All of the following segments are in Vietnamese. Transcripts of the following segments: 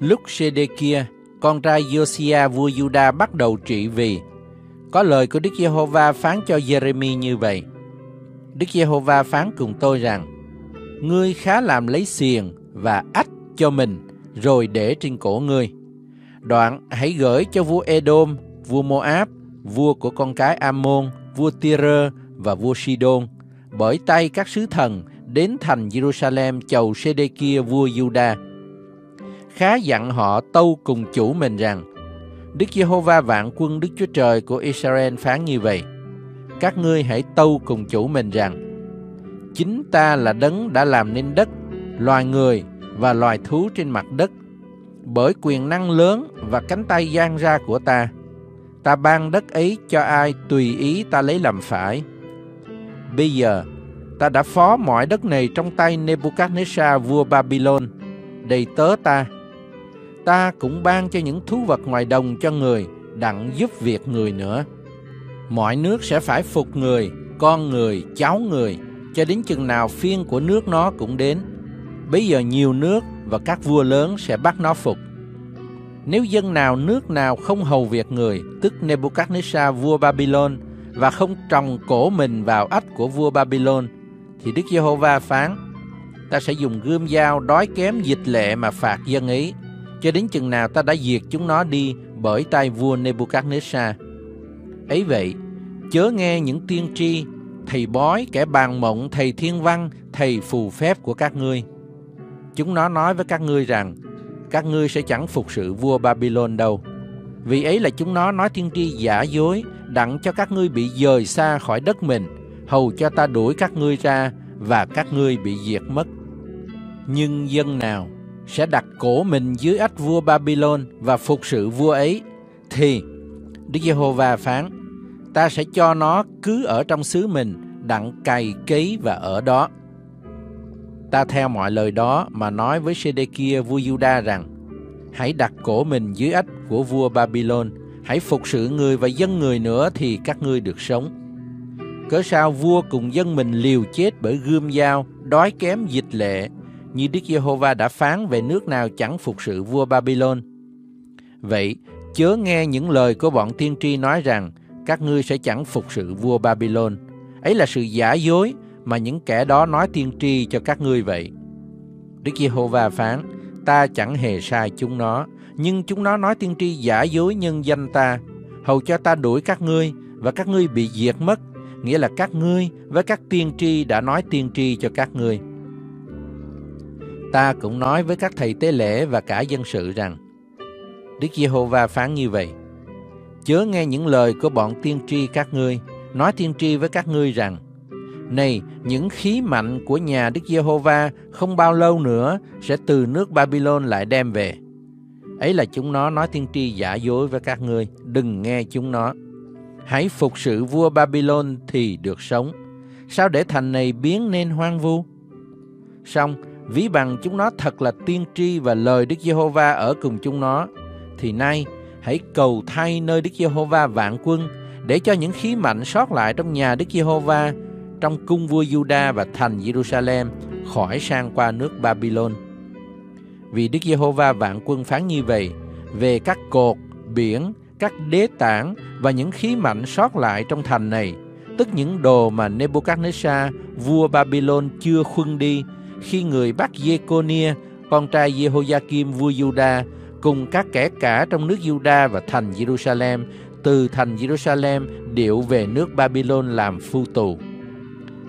Lúc Sê-đê-kia, con trai Josia vua Juda bắt đầu trị vì, có lời của Đức Giê-hô-va phán cho Jeremy như vậy. Đức Giê-hô-va phán cùng tôi rằng, Ngươi khá làm lấy xiềng và ách cho mình, rồi để trên cổ ngươi. Đoạn hãy gửi cho vua Edom, vua Moab, vua của con cái Ammon, vua Tyre và vua Sidon, bởi tay các sứ thần đến thành Jerusalem chầu Sê-đê-kia vua Juda khá dặn họ tâu cùng chủ mình rằng Đức Giê-hô-va vạn quân Đức Chúa Trời của Israel phán như vậy Các ngươi hãy tâu cùng chủ mình rằng Chính ta là đấng đã làm nên đất, loài người và loài thú trên mặt đất. Bởi quyền năng lớn và cánh tay giang ra của ta Ta ban đất ấy cho ai tùy ý ta lấy làm phải. Bây giờ ta đã phó mọi đất này trong tay Nebuchadnezzar vua Babylon. Đầy tớ ta ta cũng ban cho những thú vật ngoài đồng cho người, đặng giúp việc người nữa. Mọi nước sẽ phải phục người, con người, cháu người, cho đến chừng nào phiên của nước nó cũng đến. Bây giờ nhiều nước và các vua lớn sẽ bắt nó phục. Nếu dân nào nước nào không hầu việc người, tức Nebuchadnezzar vua Babylon, và không trồng cổ mình vào ách của vua Babylon, thì Đức Giê-hô-va phán, ta sẽ dùng gươm dao đói kém dịch lệ mà phạt dân ấy, cho đến chừng nào ta đã diệt chúng nó đi bởi tay vua Nebuchadnezzar. Ấy vậy, chớ nghe những tiên tri, thầy bói, kẻ bàn mộng, thầy thiên văn, thầy phù phép của các ngươi. Chúng nó nói với các ngươi rằng, các ngươi sẽ chẳng phục sự vua Babylon đâu. Vì ấy là chúng nó nói tiên tri giả dối, đặng cho các ngươi bị dời xa khỏi đất mình, hầu cho ta đuổi các ngươi ra và các ngươi bị diệt mất. Nhưng dân nào sẽ đặt cổ mình dưới ách vua Babylon và phục sự vua ấy, thì Đức Giê-hô-va phán, ta sẽ cho nó cứ ở trong xứ mình, đặng cày cấy và ở đó. Ta theo mọi lời đó mà nói với Sê-đê-kia vua Juda rằng, hãy đặt cổ mình dưới ách của vua Babylon, hãy phục sự người và dân người nữa thì các ngươi được sống. Cớ sao vua cùng dân mình liều chết bởi gươm dao, đói kém dịch lệ, như Đức Giê-hô-va đã phán về nước nào chẳng phục sự vua Babylon. Vậy, chớ nghe những lời của bọn tiên tri nói rằng các ngươi sẽ chẳng phục sự vua Babylon. Ấy là sự giả dối mà những kẻ đó nói tiên tri cho các ngươi vậy. Đức Giê-hô-va phán, ta chẳng hề sai chúng nó, nhưng chúng nó nói tiên tri giả dối nhân danh ta, hầu cho ta đuổi các ngươi và các ngươi bị diệt mất, nghĩa là các ngươi với các tiên tri đã nói tiên tri cho các ngươi. Ta cũng nói với các thầy tế lễ và cả dân sự rằng Đức Giê-hô-va phán như vậy Chớ nghe những lời của bọn tiên tri các ngươi Nói tiên tri với các ngươi rằng Này, những khí mạnh của nhà Đức Giê-hô-va Không bao lâu nữa Sẽ từ nước Babylon lại đem về. Ấy là chúng nó nói tiên tri giả dối với các ngươi Đừng nghe chúng nó. Hãy phục sự vua Babylon thì được sống. Sao để thành này biến nên hoang vu? Xong ví bằng chúng nó thật là tiên tri và lời Đức Giê-hô-va ở cùng chúng nó, thì nay hãy cầu thay nơi Đức Giê-hô-va vạn quân để cho những khí mạnh sót lại trong nhà Đức Giê-hô-va, trong cung vua Giu-đa và thành Jerusalem khỏi sang qua nước Babylon. Vì Đức Giê-hô-va vạn quân phán như vậy về các cột, biển, các đế tảng và những khí mạnh sót lại trong thành này, tức những đồ mà Nebuchadnezzar, vua Babylon chưa khuân đi khi người bắt Jeconia, con trai Jehoiakim vua Juda, cùng các kẻ cả trong nước Juda và thành Jerusalem, từ thành Jerusalem điệu về nước Babylon làm phu tù.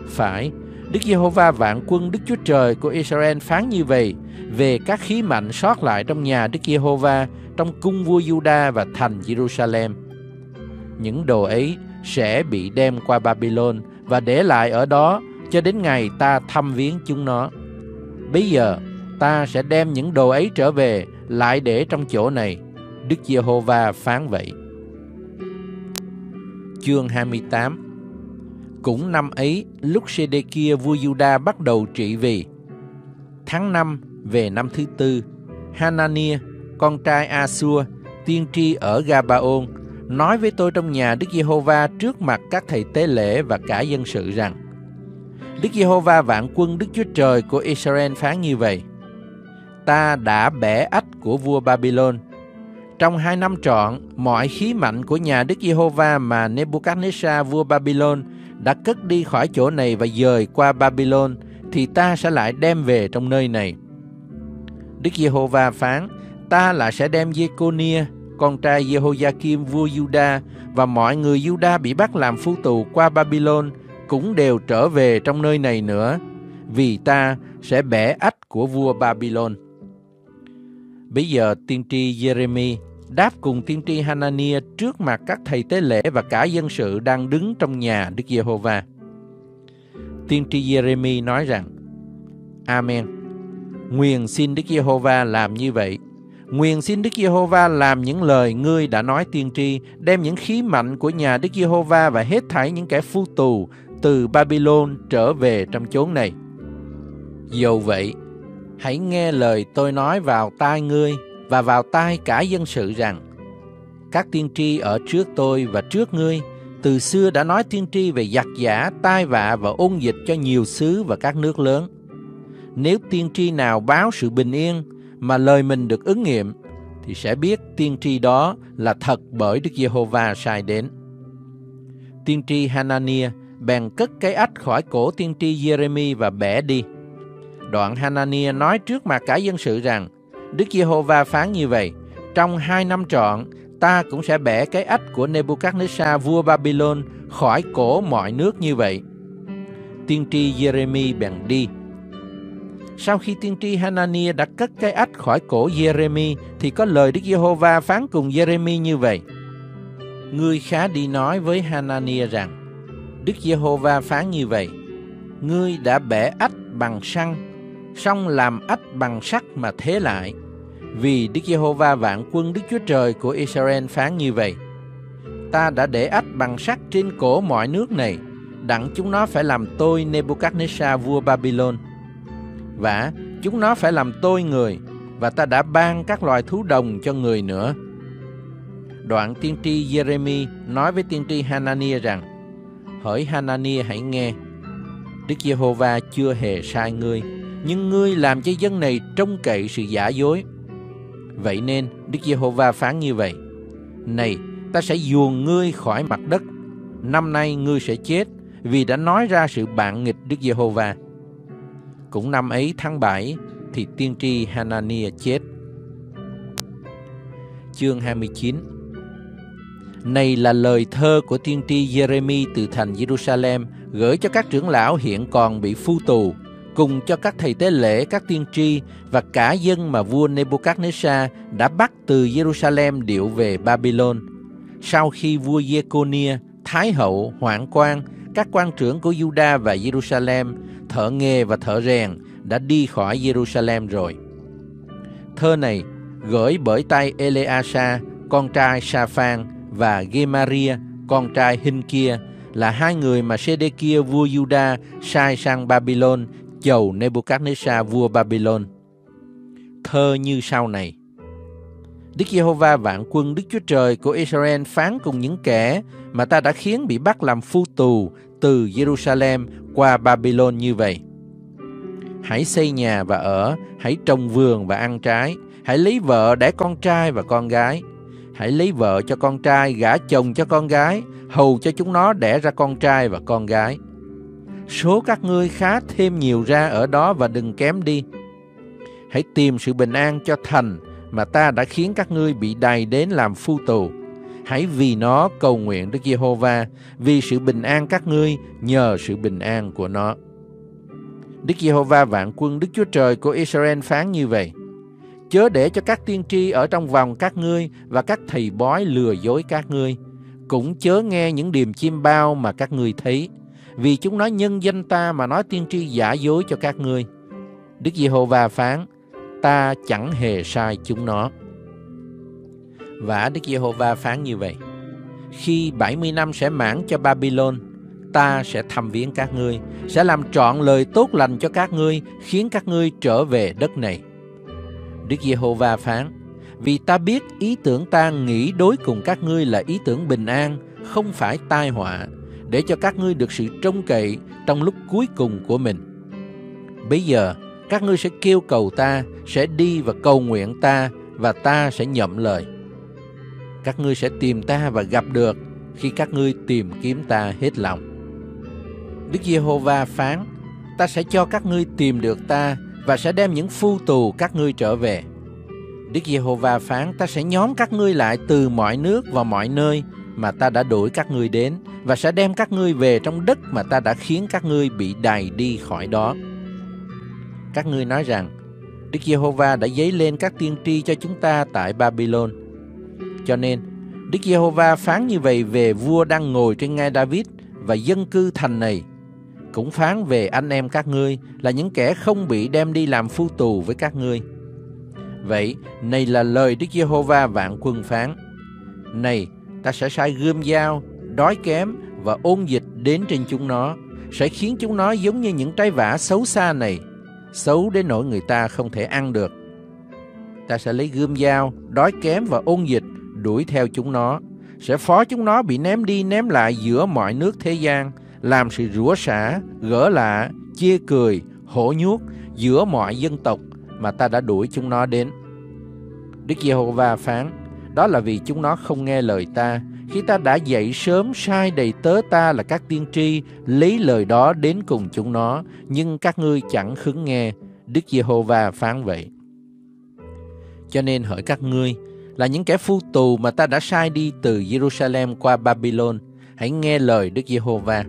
Phải, Đức Giê-hô-va vạn quân Đức Chúa Trời của Israel phán như vậy về các khí mạnh sót lại trong nhà Đức Giê-hô-va, trong cung vua Juda và thành Jerusalem. Những đồ ấy sẽ bị đem qua Babylon và để lại ở đó cho đến ngày ta thăm viếng chúng nó. Bây giờ ta sẽ đem những đồ ấy trở về lại để trong chỗ này. Đức Giê-hô-va phán vậy. Chương 28 Cũng năm ấy, lúc Sê-đê-kia vua Juda bắt đầu trị vì, tháng 5 về năm thứ tư, Hanania, con trai A-xua, tiên tri ở Gabaon, nói với tôi trong nhà Đức Giê-hô-va trước mặt các thầy tế lễ và cả dân sự rằng: Đức Giê-hô-va vạn quân Đức Chúa Trời của Israel phán như vậy: Ta đã bẻ ách của vua Babylon. Trong hai năm trọn, mọi khí mạnh của nhà Đức Giê-hô-va mà Nebuchadnezzar vua Babylon đã cất đi khỏi chỗ này và dời qua Babylon, thì ta sẽ lại đem về trong nơi này. Đức Giê-hô-va phán: Ta lại sẽ đem Jeconia, con trai Jehoiakim vua Juda và mọi người Juda bị bắt làm phu tù qua Babylon cũng đều trở về trong nơi này nữa, vì ta sẽ bẻ ách của vua Babylon. Bây giờ tiên tri Jeremy đáp cùng tiên tri Hanania trước mặt các thầy tế lễ và cả dân sự đang đứng trong nhà Đức Giê-hô-va. Tiên tri Jeremy nói rằng: Amen. Nguyện xin Đức Giê-hô-va làm như vậy Nguyện xin Đức Giê-hô-va làm những lời ngươi đã nói tiên tri, đem những khí mạnh của nhà Đức Giê-hô-va và hết thảy những kẻ phu tù từ Babylon trở về trong chốn này. Dầu vậy, hãy nghe lời tôi nói vào tai ngươi và vào tai cả dân sự rằng, các tiên tri ở trước tôi và trước ngươi từ xưa đã nói tiên tri về giặc giả, tai vạ và ôn dịch cho nhiều xứ và các nước lớn. Nếu tiên tri nào báo sự bình yên mà lời mình được ứng nghiệm thì sẽ biết tiên tri đó là thật bởi Đức Giê-hô-va sai đến. Tiên tri Hanania bèn cất cái ách khỏi cổ tiên tri Jeremy và bẻ đi. Đoạn Hanania nói trước mặt cả dân sự rằng, Đức Giê-hô-va phán như vậy, trong hai năm trọn, ta cũng sẽ bẻ cái ách của Nebuchadnezzar vua Babylon khỏi cổ mọi nước như vậy. Tiên tri Jeremy bèn đi, sau khi tiên tri Hanania đã cất cái ách khỏi cổ Jeremy thì có lời Đức Giê-hô-va phán cùng Jeremy như vậy. Ngươi khá đi nói với Hanania rằng Đức Giê-hô-va phán như vậy. Ngươi đã bẻ ách bằng săn, xong làm ách bằng sắt mà thế lại. Vì Đức Giê-hô-va vạn quân Đức Chúa Trời của Israel phán như vậy. Ta đã để ách bằng sắt trên cổ mọi nước này, đặng chúng nó phải làm tôi Nebuchadnezzar vua Babylon và chúng nó phải làm tôi người, và ta đã ban các loài thú đồng cho người nữa. Đoạn tiên tri Jeremy nói với tiên tri Hanania rằng, Hỡi Hanania hãy nghe, Đức Giê-hô-va chưa hề sai ngươi, nhưng ngươi làm cho dân này trông cậy sự giả dối. Vậy nên Đức Giê-hô-va phán như vậy, Này, ta sẽ dùn ngươi khỏi mặt đất, năm nay ngươi sẽ chết, vì đã nói ra sự bạn nghịch Đức Giê-hô-va. Cũng năm ấy tháng 7 thì tiên tri Hanania chết. Chương 29 này là lời thơ của tiên tri Jeremy từ thành Jerusalem gửi cho các trưởng lão hiện còn bị phu tù, cùng cho các thầy tế lễ, các tiên tri và cả dân mà vua Nebuchadnezzar đã bắt từ Jerusalem điệu về Babylon. Sau khi vua Jeconia, Thái hậu, Hoạn quan, các quan trưởng của Juda và Jerusalem thợ nghề và thợ rèn đã đi khỏi Jerusalem rồi. Thơ này gửi bởi tay Eleasa, con trai Shaphan và Gemaria, con trai Hinkia là hai người mà Sedekia vua Juda sai sang Babylon chầu Nebuchadnezzar vua Babylon. Thơ như sau này. Đức Giê-hô-va vạn quân Đức Chúa Trời của Israel phán cùng những kẻ mà ta đã khiến bị bắt làm phu tù từ Jerusalem qua Babylon như vậy. Hãy xây nhà và ở, hãy trồng vườn và ăn trái, hãy lấy vợ để con trai và con gái. Hãy lấy vợ cho con trai, gả chồng cho con gái, hầu cho chúng nó đẻ ra con trai và con gái. Số các ngươi khá thêm nhiều ra ở đó và đừng kém đi. Hãy tìm sự bình an cho thành mà ta đã khiến các ngươi bị đầy đến làm phu tù hãy vì nó cầu nguyện Đức Giê-hô-va, vì sự bình an các ngươi nhờ sự bình an của nó. Đức Giê-hô-va vạn quân Đức Chúa Trời của Israel phán như vậy: Chớ để cho các tiên tri ở trong vòng các ngươi và các thầy bói lừa dối các ngươi, cũng chớ nghe những điềm chim bao mà các ngươi thấy, vì chúng nói nhân danh ta mà nói tiên tri giả dối cho các ngươi. Đức Giê-hô-va phán: ta chẳng hề sai chúng nó. Và Đức Giê-hô-va phán như vậy. Khi 70 năm sẽ mãn cho Babylon, ta sẽ thăm viếng các ngươi, sẽ làm trọn lời tốt lành cho các ngươi, khiến các ngươi trở về đất này. Đức Giê-hô-va phán, vì ta biết ý tưởng ta nghĩ đối cùng các ngươi là ý tưởng bình an, không phải tai họa, để cho các ngươi được sự trông cậy trong lúc cuối cùng của mình. Bây giờ, các ngươi sẽ kêu cầu ta, sẽ đi và cầu nguyện ta, và ta sẽ nhậm lời. Các ngươi sẽ tìm ta và gặp được khi các ngươi tìm kiếm ta hết lòng. Đức Giê-hô-va phán, ta sẽ cho các ngươi tìm được ta và sẽ đem những phu tù các ngươi trở về. Đức Giê-hô-va phán, ta sẽ nhóm các ngươi lại từ mọi nước và mọi nơi mà ta đã đuổi các ngươi đến và sẽ đem các ngươi về trong đất mà ta đã khiến các ngươi bị đày đi khỏi đó. Các ngươi nói rằng, Đức Giê-hô-va đã dấy lên các tiên tri cho chúng ta tại Babylon. Cho nên, Đức Giê-hô-va phán như vậy về vua đang ngồi trên ngai David và dân cư thành này. Cũng phán về anh em các ngươi là những kẻ không bị đem đi làm phu tù với các ngươi. Vậy, này là lời Đức Giê-hô-va vạn quân phán. Này, ta sẽ sai gươm dao, đói kém và ôn dịch đến trên chúng nó, sẽ khiến chúng nó giống như những trái vả xấu xa này, xấu đến nỗi người ta không thể ăn được. Ta sẽ lấy gươm dao, đói kém và ôn dịch đuổi theo chúng nó, sẽ phó chúng nó bị ném đi ném lại giữa mọi nước thế gian, làm sự rủa xả, gỡ lạ, chia cười, hổ nhuốc giữa mọi dân tộc mà ta đã đuổi chúng nó đến. Đức Giê-hô-va phán, đó là vì chúng nó không nghe lời ta, khi ta đã dậy sớm sai đầy tớ ta là các tiên tri, lấy lời đó đến cùng chúng nó, nhưng các ngươi chẳng khứng nghe, Đức Giê-hô-va phán vậy. Cho nên hỏi các ngươi, là những kẻ phu tù mà ta đã sai đi từ Jerusalem qua Babylon, hãy nghe lời Đức Giê-hô-va.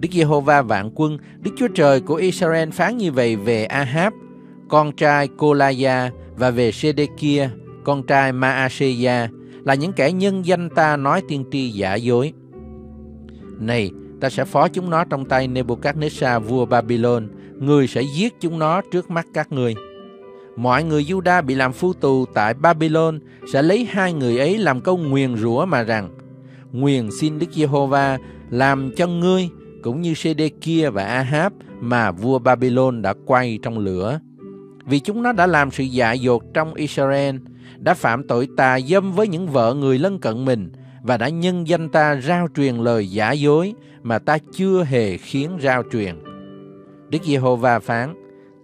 Đức Giê-hô-va vạn quân, Đức Chúa Trời của Israel phán như vậy về Ahab, con trai Kolaya và về Sê-đê-kia, con trai Ma-a-sê-gia, là những kẻ nhân danh ta nói tiên tri giả dối. Này, ta sẽ phó chúng nó trong tay Nebuchadnezzar vua Babylon, người sẽ giết chúng nó trước mắt các ngươi. Mọi người Juda bị làm phu tù tại Babylon sẽ lấy hai người ấy làm câu nguyền rủa mà rằng: Nguyền xin Đức Giê-hô-va làm cho ngươi cũng như Sê-đê-kia và Ahab mà vua Babylon đã quay trong lửa. Vì chúng nó đã làm sự dạ dột trong Israel, đã phạm tội tà dâm với những vợ người lân cận mình và đã nhân danh ta rao truyền lời giả dối mà ta chưa hề khiến rao truyền. Đức Giê-hô-va phán,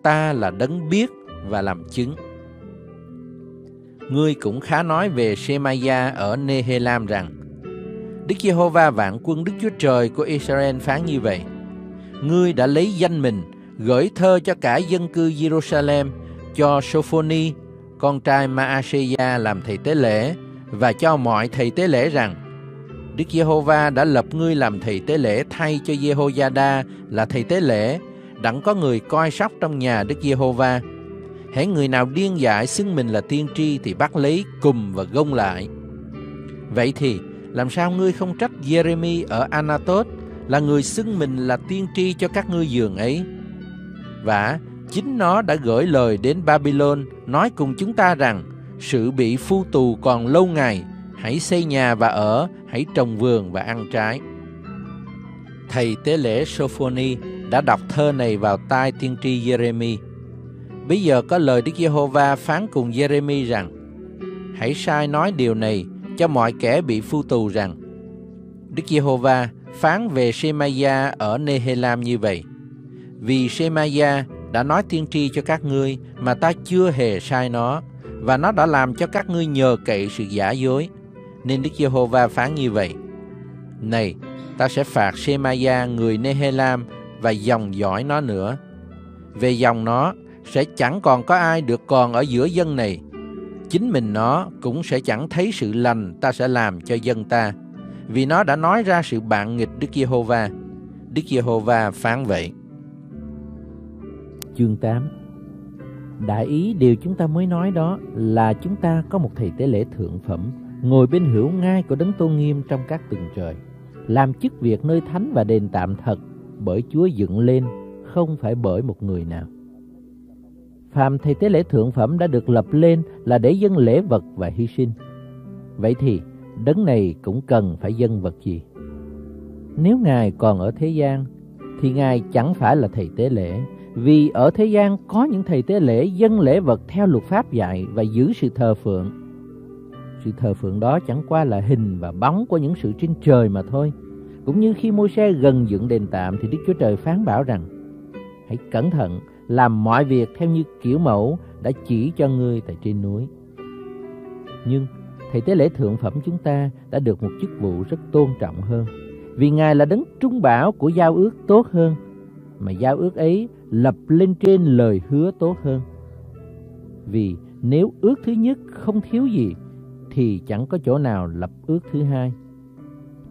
ta là đấng biết và làm chứng. Ngươi cũng khá nói về Shemaya ở Nehelam rằng, Đức Giê-hô-va vạn quân Đức Chúa Trời của Israel phán như vậy. Ngươi đã lấy danh mình, gửi thơ cho cả dân cư Jerusalem, cho Sophoni, con trai Maaseiah làm thầy tế lễ, và cho mọi thầy tế lễ rằng, Đức Giê-hô-va đã lập ngươi làm thầy tế lễ thay cho Giê-hô-gia-đa là thầy tế lễ, đặng có người coi sóc trong nhà Đức Giê-hô-va. Hễ người nào điên dại xưng mình là tiên tri thì bắt lấy cùm và gông lại. Vậy thì, làm sao ngươi không trách Jeremy ở Anatot là người xưng mình là tiên tri cho các ngươi giường ấy? Và chính nó đã gửi lời đến Babylon nói cùng chúng ta rằng sự bị phu tù còn lâu ngày, hãy xây nhà và ở, hãy trồng vườn và ăn trái. Thầy tế lễ Sophoni đã đọc thơ này vào tai tiên tri Jeremy. Bây giờ có lời Đức Giê-hô-va phán cùng Jeremy rằng: Hãy sai nói điều này cho mọi kẻ bị phu tù rằng: Đức Giê-hô-va phán về Shemaya ở Nehelam như vậy: Vì Shemaya đã nói tiên tri cho các ngươi mà ta chưa hề sai nó và nó đã làm cho các ngươi nhờ cậy sự giả dối. Nên Đức Giê-hô-va phán như vậy: Này, ta sẽ phạt Shemaya người Nehelam và dòng dõi nó nữa. Về dòng nó, sẽ chẳng còn có ai được còn ở giữa dân này. Chính mình nó cũng sẽ chẳng thấy sự lành ta sẽ làm cho dân ta, vì nó đã nói ra sự bạn nghịch Đức Giê-hô-va. Đức Giê-hô-va phán vậy. Chương 8 Đại ý điều chúng ta mới nói đó là chúng ta có một thầy tế lễ thượng phẩm ngồi bên hữu ngai của đấng tôn nghiêm trong các tầng trời, làm chức việc nơi thánh và đền tạm thật bởi Chúa dựng lên, không phải bởi một người nào phàm thầy tế lễ thượng phẩm đã được lập lên là để dâng lễ vật và hy sinh. Vậy thì đấng này cũng cần phải dâng vật gì? Nếu Ngài còn ở thế gian thì Ngài chẳng phải là thầy tế lễ, vì ở thế gian có những thầy tế lễ dâng lễ vật theo luật pháp dạy và giữ sự thờ phượng. Sự thờ phượng đó chẳng qua là hình và bóng của những sự trên trời mà thôi. Cũng như khi môi xe gần dựng đền tạm thì Đức Chúa Trời phán bảo rằng Hãy cẩn thận làm mọi việc theo như kiểu mẫu đã chỉ cho ngươi tại trên núi. Nhưng thầy tế lễ thượng phẩm chúng ta đã được một chức vụ rất tôn trọng hơn vì Ngài là đấng trung bảo của giao ước tốt hơn, mà giao ước ấy lập lên trên lời hứa tốt hơn. Vì nếu ước thứ nhất không thiếu gì, thì chẳng có chỗ nào lập ước thứ hai.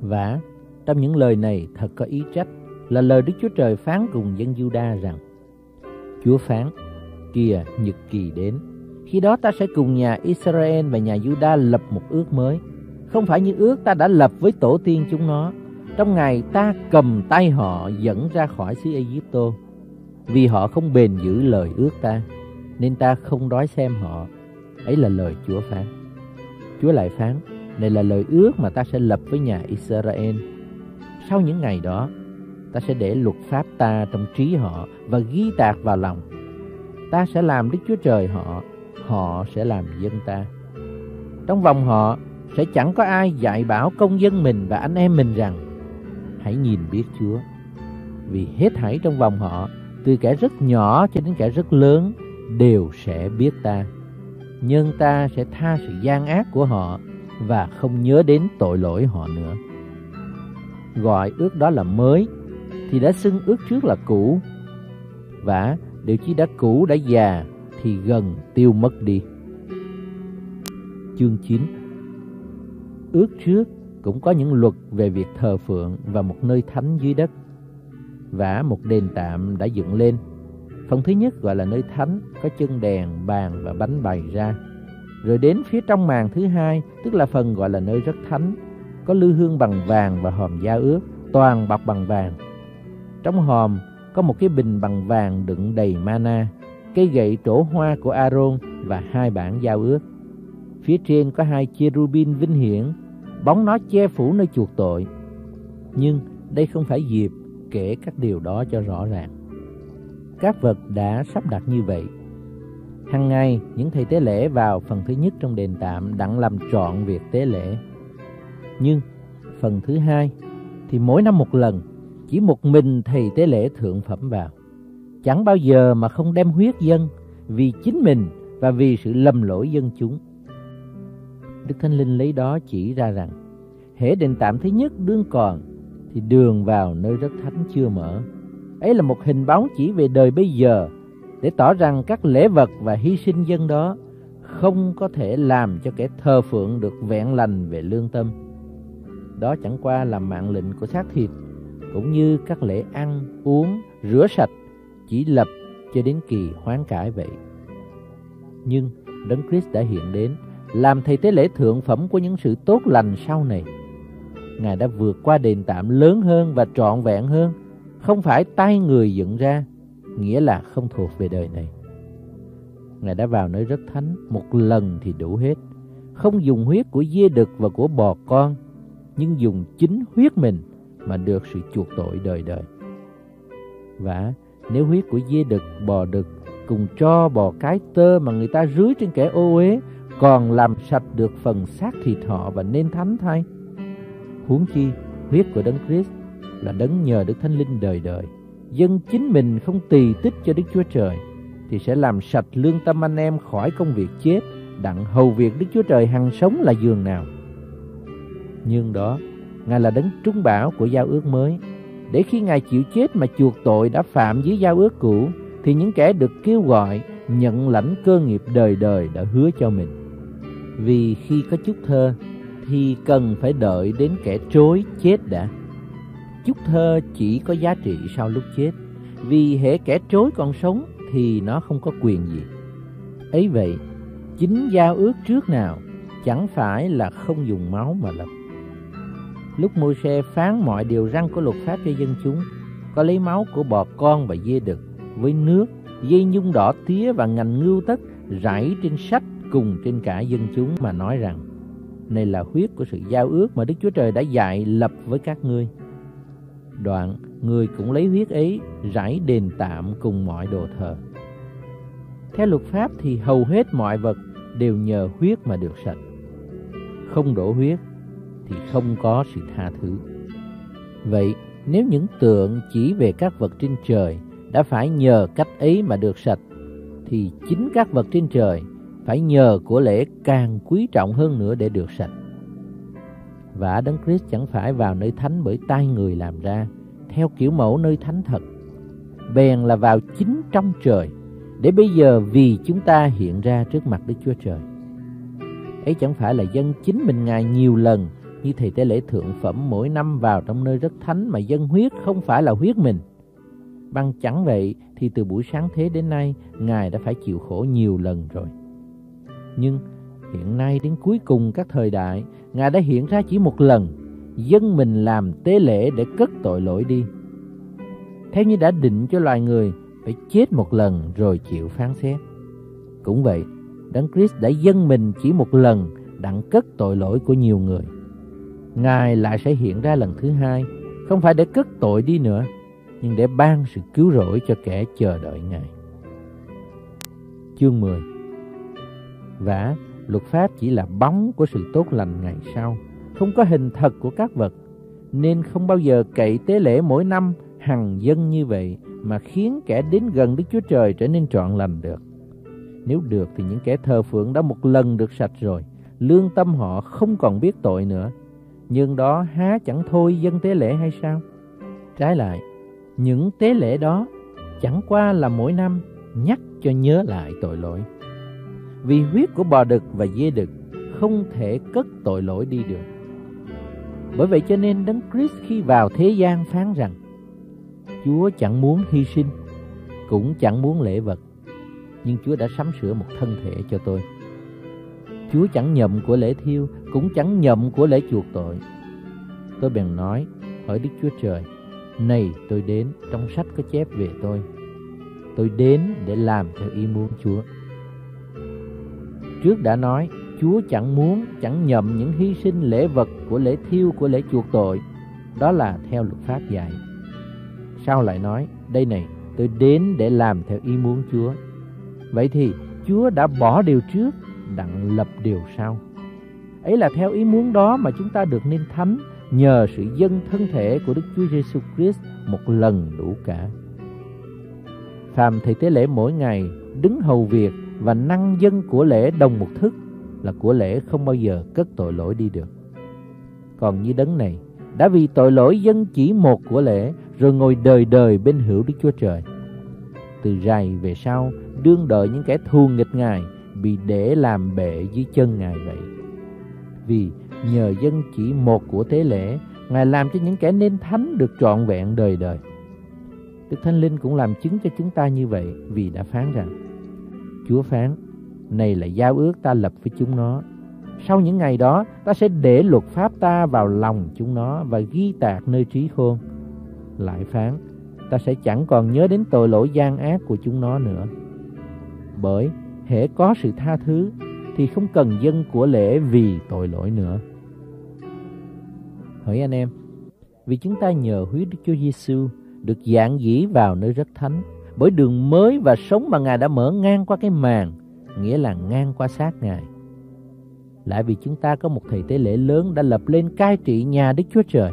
Và trong những lời này thật có ý trách là lời Đức Chúa Trời phán cùng dân Juda rằng Chúa phán, kìa nhật kỳ đến, khi đó ta sẽ cùng nhà Israel và nhà Juda lập một ước mới, không phải như ước ta đã lập với tổ tiên chúng nó, trong ngày ta cầm tay họ dẫn ra khỏi xứ Egypto, vì họ không bền giữ lời ước ta, nên ta không đói xem họ. Ấy là lời Chúa phán. Chúa lại phán, này là lời ước mà ta sẽ lập với nhà Israel. Sau những ngày đó, ta sẽ để luật pháp ta trong trí họ và ghi tạc vào lòng. Ta sẽ làm Đức Chúa Trời họ, họ sẽ làm dân ta. Trong vòng họ sẽ chẳng có ai dạy bảo công dân mình và anh em mình rằng hãy nhìn biết Chúa. Vì hết thảy trong vòng họ, từ kẻ rất nhỏ cho đến kẻ rất lớn, đều sẽ biết ta. Nhưng ta sẽ tha sự gian ác của họ và không nhớ đến tội lỗi họ nữa. Gọi ước đó là mới, thì đã xưng ước trước là cũ. Và điều chi đã cũ đã già thì gần tiêu mất đi. Chương 9 Ước trước cũng có những luật về việc thờ phượng và một nơi thánh dưới đất. Và một đền tạm đã dựng lên. Phần thứ nhất gọi là nơi thánh, có chân đèn, bàn và bánh bày ra. Rồi đến phía trong màn thứ hai, tức là phần gọi là nơi rất thánh, có lư hương bằng vàng và hòm gia ước, toàn bọc bằng vàng. Trong hòm có một cái bình bằng vàng đựng đầy mana, cây gậy trổ hoa của Aaron và hai bản giao ước. Phía trên có hai cherubin vinh hiển bóng nó che phủ nơi chuộc tội. Nhưng đây không phải dịp kể các điều đó cho rõ ràng. Các vật đã sắp đặt như vậy. Hằng ngày, những thầy tế lễ vào phần thứ nhất trong đền tạm đặng làm trọn việc tế lễ. Nhưng phần thứ hai thì mỗi năm một lần, chỉ một mình thầy tế lễ thượng phẩm vào. Chẳng bao giờ mà không đem huyết dân vì chính mình và vì sự lầm lỗi dân chúng. Đức Thánh Linh lấy đó chỉ ra rằng, hễ đền tạm thứ nhất đương còn, thì đường vào nơi rất thánh chưa mở. Ấy là một hình bóng chỉ về đời bây giờ, để tỏ rằng các lễ vật và hy sinh dân đó không có thể làm cho kẻ thờ phượng được vẹn lành về lương tâm. Đó chẳng qua là mạng lệnh của xác thịt cũng như các lễ ăn, uống, rửa sạch chỉ lập cho đến kỳ hoán cải vậy. Nhưng Đấng Christ đã hiện đến làm thầy tế lễ thượng phẩm của những sự tốt lành sau này. Ngài đã vượt qua đền tạm lớn hơn và trọn vẹn hơn, không phải tay người dựng ra, nghĩa là không thuộc về đời này. Ngài đã vào nơi rất thánh một lần thì đủ hết, không dùng huyết của dê đực và của bò con, nhưng dùng chính huyết mình mà được sự chuộc tội đời đời. Và nếu huyết của dê đực, bò đực cùng cho bò cái tơ mà người ta rưới trên kẻ ô uế còn làm sạch được phần xác thịt họ và nên thánh thay. Huống chi, huyết của Đấng Christ là đấng nhờ Đức Thánh Linh đời đời. Dân chính mình không tỳ tích cho Đức Chúa Trời, thì sẽ làm sạch lương tâm anh em khỏi công việc chết, đặng hầu việc Đức Chúa Trời hằng sống là giường nào. Nhưng đó, Ngài là đấng trung bảo của giao ước mới, để khi Ngài chịu chết mà chuộc tội đã phạm dưới giao ước cũ, thì những kẻ được kêu gọi nhận lãnh cơ nghiệp đời đời đã hứa cho mình. Vì khi có chút thơ thì cần phải đợi đến kẻ trối chết đã. Chúc thơ chỉ có giá trị sau lúc chết, vì hệ kẻ trối còn sống thì nó không có quyền gì. Ấy vậy, chính giao ước trước nào chẳng phải là không dùng máu mà lập. Lúc Môi-se phán mọi điều răn của luật pháp cho dân chúng, có lấy máu của bò con và dê đực với nước dây nhung đỏ tía và ngành ngưu tất rải trên sách cùng trên cả dân chúng mà nói rằng này là huyết của sự giao ước mà Đức Chúa Trời đã dạy lập với các ngươi. Đoạn, người cũng lấy huyết ấy rải đền tạm cùng mọi đồ thờ. Theo luật pháp thì hầu hết mọi vật đều nhờ huyết mà được sạch. Không đổ huyết thì không có sự tha thứ. Vậy, nếu những tượng chỉ về các vật trên trời đã phải nhờ cách ấy mà được sạch, thì chính các vật trên trời phải nhờ của lễ càng quý trọng hơn nữa để được sạch. Và Đấng Christ chẳng phải vào nơi thánh bởi tay người làm ra, theo kiểu mẫu nơi thánh thật, bèn là vào chính trong trời, để bây giờ vì chúng ta hiện ra trước mặt Đức Chúa Trời. Ấy chẳng phải là dân chính mình Ngài nhiều lần như thầy tế lễ thượng phẩm mỗi năm vào trong nơi rất thánh mà dân huyết không phải là huyết mình. Bằng chẳng vậy thì từ buổi sáng thế đến nay Ngài đã phải chịu khổ nhiều lần rồi. Nhưng hiện nay đến cuối cùng các thời đại, Ngài đã hiện ra chỉ một lần, dân mình làm tế lễ để cất tội lỗi đi. Theo như đã định cho loài người phải chết một lần rồi chịu phán xét. Cũng vậy, Đấng Christ đã dân mình chỉ một lần đặng cất tội lỗi của nhiều người. Ngài lại sẽ hiện ra lần thứ hai, không phải để cất tội đi nữa, nhưng để ban sự cứu rỗi cho kẻ chờ đợi Ngài. Chương 10 Và luật pháp chỉ là bóng của sự tốt lành ngày sau, không có hình thật của các vật, nên không bao giờ cậy tế lễ mỗi năm hằng dân như vậy mà khiến kẻ đến gần Đức Chúa Trời trở nên trọn lành được. Nếu được thì những kẻ thờ phượng đã một lần được sạch rồi, lương tâm họ không còn biết tội nữa. Nhưng đó há chẳng thôi dân tế lễ hay sao? Trái lại, những tế lễ đó chẳng qua là mỗi năm nhắc cho nhớ lại tội lỗi. Vì huyết của bò đực và dê đực không thể cất tội lỗi đi được. Bởi vậy cho nên Đấng Christ khi vào thế gian phán rằng Chúa chẳng muốn hy sinh, cũng chẳng muốn lễ vật, nhưng Chúa đã sắm sửa một thân thể cho tôi. Chúa chẳng nhậm của lễ thiêu, cũng chẳng nhậm của lễ chuộc tội. Tôi bèn nói, hỏi Đức Chúa Trời, này tôi đến, trong sách có chép về tôi. Tôi đến để làm theo ý muốn Chúa. Trước đã nói, Chúa chẳng muốn, chẳng nhậm những hy sinh lễ vật của lễ thiêu, của lễ chuộc tội. Đó là theo luật pháp dạy. Sao lại nói, đây này, tôi đến để làm theo ý muốn Chúa. Vậy thì Chúa đã bỏ điều trước, đặng lập điều sau. Ấy là theo ý muốn đó mà chúng ta được nên thánh nhờ sự dân thân thể của Đức Chúa Giêsu Christ một lần đủ cả. Phàm thầy tế lễ mỗi ngày đứng hầu việc và năng dân của lễ đồng một thức là của lễ không bao giờ cất tội lỗi đi được. Còn như đấng này đã vì tội lỗi dân chỉ một của lễ rồi ngồi đời đời bên hữu Đức Chúa Trời. Từ rày về sau, đương đợi những kẻ thù nghịch Ngài bị để làm bệ dưới chân Ngài vậy. Vì nhờ dân chỉ một của tế lễ, Ngài làm cho những kẻ nên thánh được trọn vẹn đời đời. Đức Thánh Linh cũng làm chứng cho chúng ta như vậy vì đã phán rằng Chúa phán, này là giao ước ta lập với chúng nó. Sau những ngày đó, ta sẽ để luật pháp ta vào lòng chúng nó và ghi tạc nơi trí khôn. Lại phán, ta sẽ chẳng còn nhớ đến tội lỗi gian ác của chúng nó nữa. Bởi hễ có sự tha thứ thì không cần dân của lễ vì tội lỗi nữa. Hỏi anh em, vì chúng ta nhờ huyết Đức Chúa Giêsu được dạng dĩ vào nơi rất thánh bởi đường mới và sống mà Ngài đã mở ngang qua cái màn, nghĩa là ngang qua xác Ngài. Lại vì chúng ta có một thầy tế lễ lớn đã lập lên cai trị nhà Đức Chúa Trời,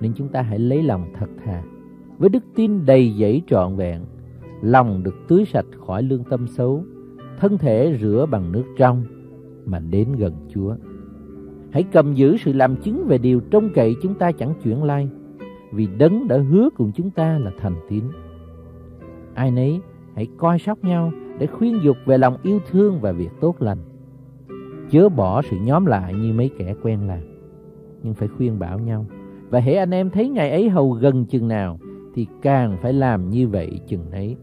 nên chúng ta hãy lấy lòng thật thà, với đức tin đầy dẫy trọn vẹn, lòng được tưới sạch khỏi lương tâm xấu, thân thể rửa bằng nước trong mà đến gần Chúa. Hãy cầm giữ sự làm chứng về điều trông cậy chúng ta chẳng chuyển lai, vì đấng đã hứa cùng chúng ta là thành tín. Ai nấy hãy coi sóc nhau để khuyên dục về lòng yêu thương và việc tốt lành. Chớ bỏ sự nhóm lại như mấy kẻ quen làm, nhưng phải khuyên bảo nhau. Và hễ anh em thấy ngày ấy hầu gần chừng nào, thì càng phải làm như vậy chừng ấy.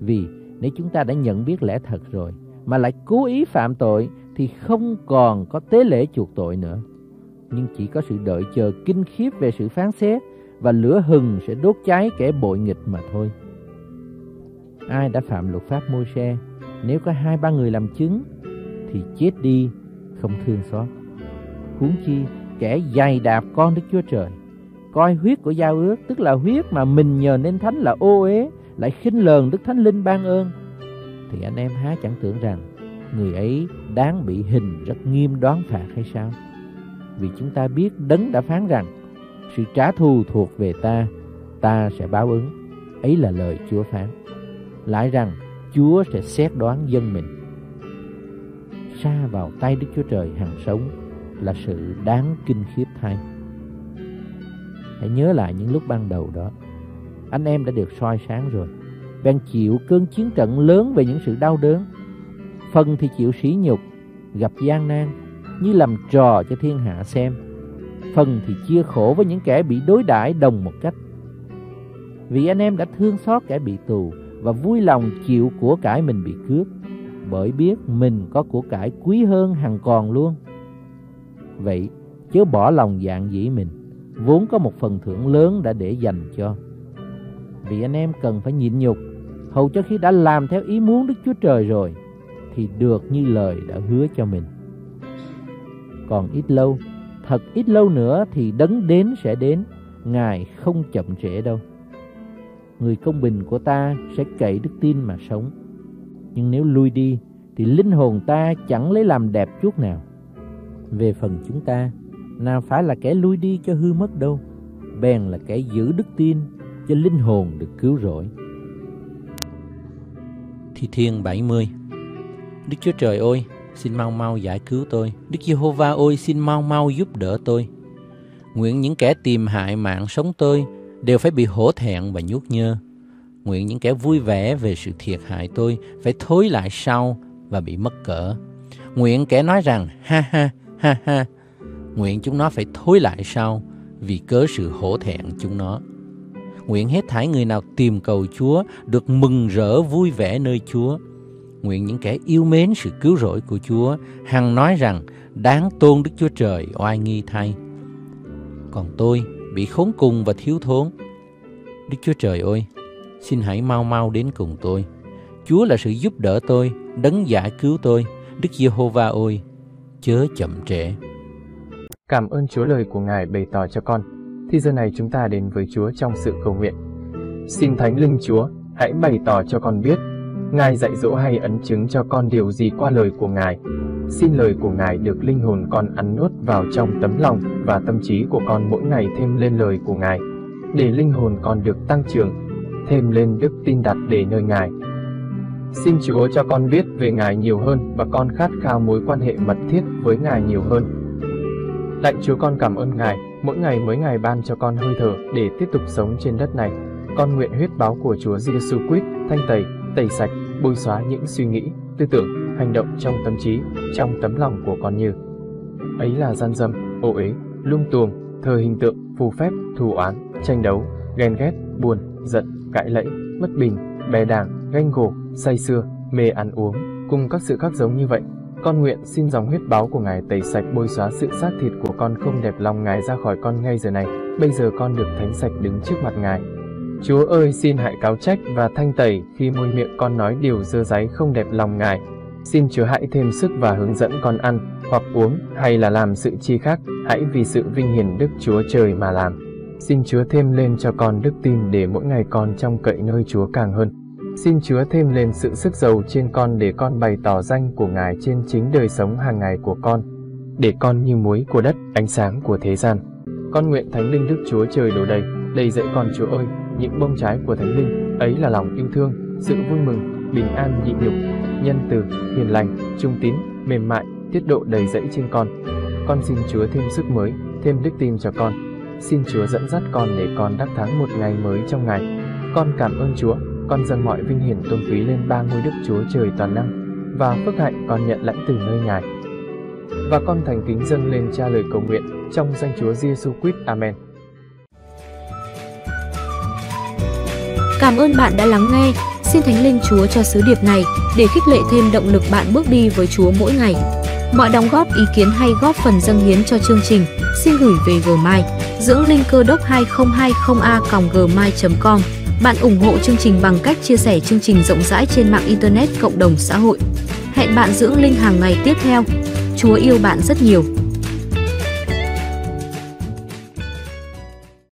Vì nếu chúng ta đã nhận biết lẽ thật rồi, mà lại cố ý phạm tội, thì không còn có tế lễ chuộc tội nữa. Nhưng chỉ có sự đợi chờ kinh khiếp về sự phán xét, và lửa hừng sẽ đốt cháy kẻ bội nghịch mà thôi. ai đã phạm luật pháp môi xe nếu có hai ba người làm chứng thì chết đi không thương xót huống chi kẻ dày đạp con đức chúa trời coi huyết của giao ước tức là huyết mà mình nhờ nên thánh là ô uế lại khinh lờn đức thánh linh ban ơn. Thì anh em há chẳng tưởng rằng người ấy đáng bị hình rất nghiêm đoán phạt hay sao? Vì chúng ta biết đấng đã phán rằng, sự trả thù thuộc về ta ta sẽ báo ứng. Ấy là lời chúa phán. Lại rằng, chúa sẽ xét đoán dân mình. Xa vào tay đức chúa trời hằng sống là sự đáng kinh khiếp thay. Hãy nhớ lại những lúc ban đầu đó anh em đã được soi sáng rồi. Bèn chịu cơn chiến trận lớn về những sự đau đớn. Phần thì chịu sỉ nhục, gặp gian nan, như làm trò cho thiên hạ xem. Phần thì chia khổ với những kẻ bị đối đãi đồng một cách. Vì anh em đã thương xót kẻ bị tù và vui lòng chịu của cải mình bị cướp, bởi biết mình có của cải quý hơn hằng còn luôn. Vậy, chớ bỏ lòng dạng dĩ mình, vốn có một phần thưởng lớn đã để dành cho vì anh em cần phải nhịn nhục hầu cho khi đã làm theo ý muốn Đức Chúa Trời rồi thì được như lời đã hứa cho mình. Còn ít lâu, thật ít lâu nữa thì đấng đến sẽ đến, Ngài không chậm trễ đâu. Người công bình của ta sẽ cậy đức tin mà sống. Nhưng nếu lui đi thì linh hồn ta chẳng lấy làm đẹp chút nào. Về phần chúng ta, nào phải là kẻ lui đi cho hư mất đâu, bèn là kẻ giữ đức tin cho linh hồn được cứu rỗi. Thi Thiên 70 Đức Chúa Trời ơi, xin mau mau giải cứu tôi. Đức Giê-hô-va ơi, xin mau mau giúp đỡ tôi. Nguyện những kẻ tìm hại mạng sống tôi đều phải bị hổ thẹn và nhút nhơ. Nguyện những kẻ vui vẻ về sự thiệt hại tôi phải thối lại sau và bị mất cỡ. Nguyện kẻ nói rằng ha ha ha ha. Nguyện chúng nó phải thối lại sau vì cớ sự hổ thẹn chúng nó. Nguyện hết thảy người nào tìm cầu Chúa được mừng rỡ vui vẻ nơi Chúa. Nguyện những kẻ yêu mến sự cứu rỗi của Chúa hằng nói rằng đáng tôn Đức Chúa Trời oai nghi thay. Còn tôi bị khốn cùng và thiếu thốn. Đức Chúa Trời ơi, xin hãy mau mau đến cùng tôi. Chúa là sự giúp đỡ tôi, đấng giải cứu tôi. Đức Giê-hô-va ơi, chớ chậm trễ. Cảm ơn Chúa lời của Ngài bày tỏ cho con thì giờ này chúng ta đến với Chúa trong sự cầu nguyện. Xin Thánh Linh Chúa, hãy bày tỏ cho con biết, Ngài dạy dỗ hay ấn chứng cho con điều gì qua lời của Ngài. Xin lời của Ngài được linh hồn con ăn nuốt vào trong tấm lòng và tâm trí của con mỗi ngày thêm lên lời của Ngài, để linh hồn con được tăng trưởng, thêm lên đức tin đặt để nơi Ngài. Xin Chúa cho con biết về Ngài nhiều hơn và con khát khao mối quan hệ mật thiết với Ngài nhiều hơn. Lạy Chúa con cảm ơn Ngài mỗi ngày mới ngày ban cho con hơi thở để tiếp tục sống trên đất này. Con nguyện huyết báo của Chúa Giêsu Christ thanh tẩy, tẩy sạch, bôi xóa những suy nghĩ, tư tưởng, hành động trong tâm trí, trong tấm lòng của con như ấy là gian dâm, ô uế, lung tuồng, thờ hình tượng, phù phép, thù oán, tranh đấu, ghen ghét, buồn, giận, cãi lẫy, bất bình, bè đảng, ganh gổ, say xưa, mê ăn uống, cùng các sự khác giống như vậy con nguyện xin dòng huyết báo của Ngài tẩy sạch bôi xóa sự xác thịt của con không đẹp lòng Ngài ra khỏi con ngay giờ này. Bây giờ con được thánh sạch đứng trước mặt Ngài. Chúa ơi xin hãy cáo trách và thanh tẩy khi môi miệng con nói điều dơ giấy không đẹp lòng Ngài. Xin Chúa hãy thêm sức và hướng dẫn con ăn, hoặc uống, hay là làm sự chi khác, hãy vì sự vinh hiển Đức Chúa Trời mà làm. Xin Chúa thêm lên cho con đức tin để mỗi ngày con trong cậy nơi Chúa càng hơn. Xin Chúa thêm lên sự sức giàu trên con để con bày tỏ danh của Ngài trên chính đời sống hàng ngày của con, để con như muối của đất, ánh sáng của thế gian. Con nguyện Thánh Linh Đức Chúa trời đổ đầy, đầy dẫy con Chúa ơi, những bông trái của Thánh Linh, ấy là lòng yêu thương, sự vui mừng, bình an nhịn nhục, nhân từ, hiền lành, trung tín, mềm mại, tiết độ đầy dẫy trên con. Con xin Chúa thêm sức mới, thêm đức tin cho con. Xin Chúa dẫn dắt con để con đắc thắng một ngày mới trong ngày. Con cảm ơn Chúa con dâng mọi vinh hiển tôn quý lên ba ngôi đức Chúa Trời toàn năng, và phước hạnh con nhận lãnh từ nơi Ngài. Và con thành kính dâng lên cha lời cầu nguyện trong danh Chúa Giêsu Christ. Amen. Cảm ơn bạn đã lắng nghe. Xin Thánh Linh Chúa cho sứ điệp này để khích lệ thêm động lực bạn bước đi với Chúa mỗi ngày. Mọi đóng góp ý kiến hay góp phần dâng hiến cho chương trình, xin gửi về gmail dưỡng linh cơ đốc 2020 a gmail.com Bạn ủng hộ chương trình bằng cách chia sẻ chương trình rộng rãi trên mạng Internet cộng đồng xã hội. Hẹn bạn dưỡng linh hàng ngày tiếp theo. Chúa yêu bạn rất nhiều.